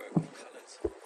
rainbow colours.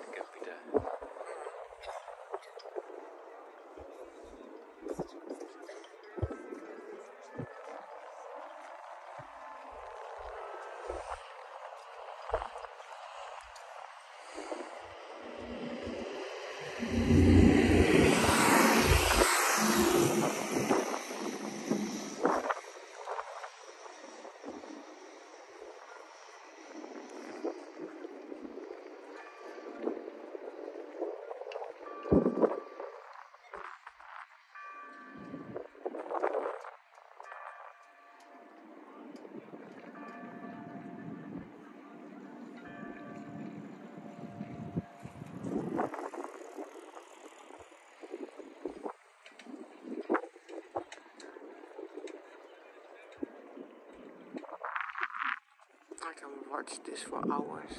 Gapita. I can watch this for hours.